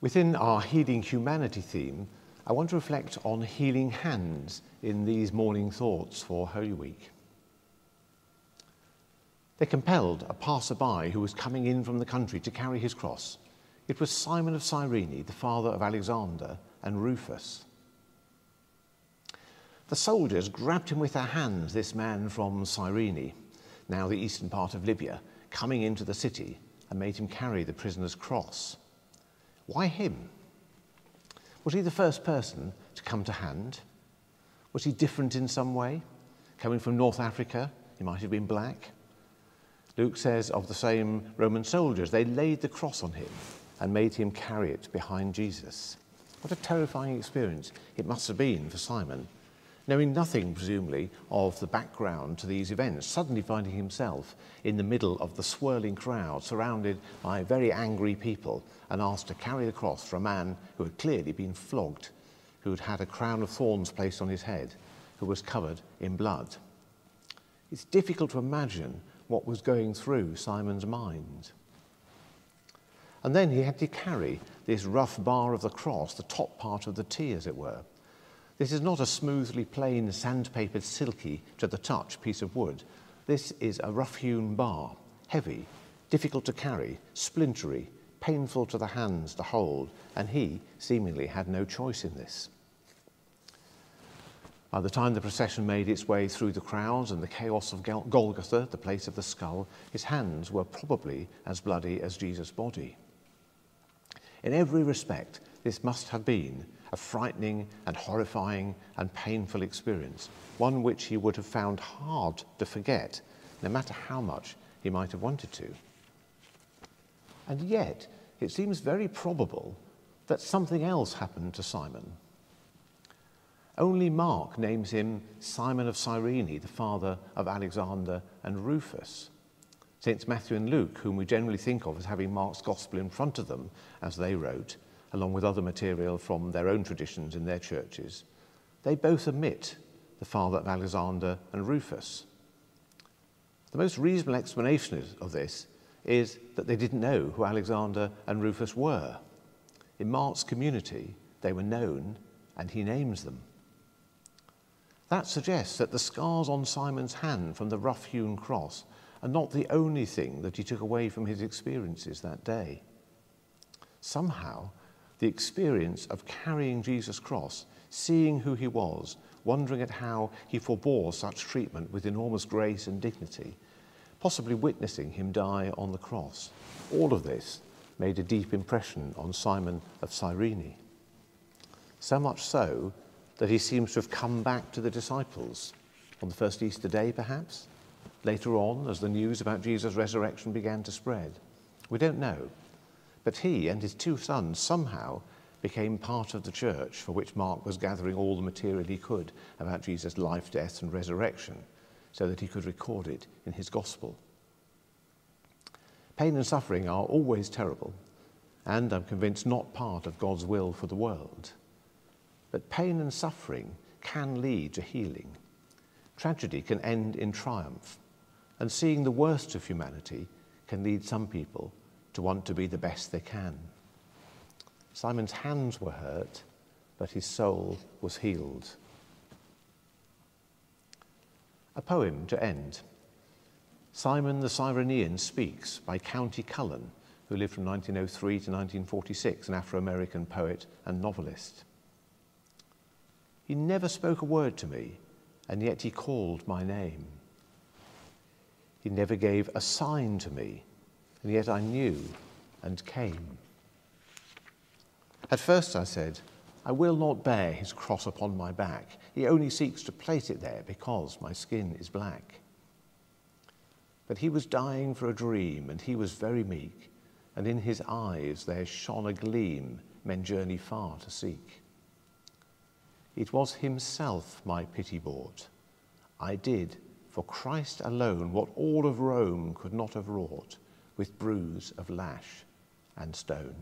Within our Healing Humanity theme, I want to reflect on healing hands in these morning thoughts for Holy Week. They compelled a passerby who was coming in from the country to carry his cross. It was Simon of Cyrene, the father of Alexander and Rufus. The soldiers grabbed him with their hands, this man from Cyrene, now the eastern part of Libya, coming into the city, and made him carry the prisoner's cross. Why him? Was he the first person to come to hand? Was he different in some way? Coming from North Africa, he might have been black. Luke says of the same Roman soldiers, they laid the cross on him and made him carry it behind Jesus. What a terrifying experience it must have been for Simon, knowing nothing, presumably, of the background to these events, suddenly finding himself in the middle of the swirling crowd, surrounded by very angry people, and asked to carry the cross for a man who had clearly been flogged, who had had a crown of thorns placed on his head, who was covered in blood. It's difficult to imagine what was going through Simon's mind. And then he had to carry this rough bar of the cross, the top part of the T, as it were. This is not a smoothly plain, sandpapered, silky to the touch piece of wood. This is a rough hewn bar, heavy, difficult to carry, splintery, painful to the hands to hold, and he seemingly had no choice in this. By the time the procession made its way through the crowds and the chaos of Golgotha, the place of the skull, his hands were probably as bloody as Jesus' body. In every respect, this must have been a frightening and horrifying and painful experience, one which he would have found hard to forget, no matter how much he might have wanted to. And yet, it seems very probable that something else happened to Simon. Only Mark names him Simon of Cyrene, the father of Alexander and Rufus. Saints Matthew and Luke, whom we generally think of as having Mark's gospel in front of them as they wrote, along with other material from their own traditions in their churches, they both omit the father of Alexander and Rufus. The most reasonable explanation of this is that they didn't know who Alexander and Rufus were. In Mark's community, they were known, and he names them. That suggests that the scars on Simon's hand from the rough hewn cross are not the only thing that he took away from his experiences that day. Somehow, the experience of carrying Jesus' cross, seeing who he was, wondering at how he forbore such treatment with enormous grace and dignity, possibly witnessing him die on the cross, all of this made a deep impression on Simon of Cyrene. So much so that he seems to have come back to the disciples on the first Easter day, perhaps, later on as the news about Jesus' resurrection began to spread. We don't know. But he and his two sons somehow became part of the church for which Mark was gathering all the material he could about Jesus' life, death, and resurrection so that he could record it in his gospel. Pain and suffering are always terrible, and I'm convinced not part of God's will for the world. But pain and suffering can lead to healing. Tragedy can end in triumph, and seeing the worst of humanity can lead some people to want to be the best they can. Simon's hands were hurt, but his soul was healed. A poem to end. Simon the Cyrenean speaks by Countee Cullen, who lived from 1903 to 1946, an Afro American poet and novelist. He never spoke a word to me, and yet he called my name. He never gave a sign to me, and yet I knew and came. At first I said, I will not bear his cross upon my back. He only seeks to place it there because my skin is black. But he was dying for a dream, and he was very meek, and in his eyes there shone a gleam men journey far to seek. It was himself my pity bought. I did for Christ alone what all of Rome could not have wrought with bruise of lash and stone.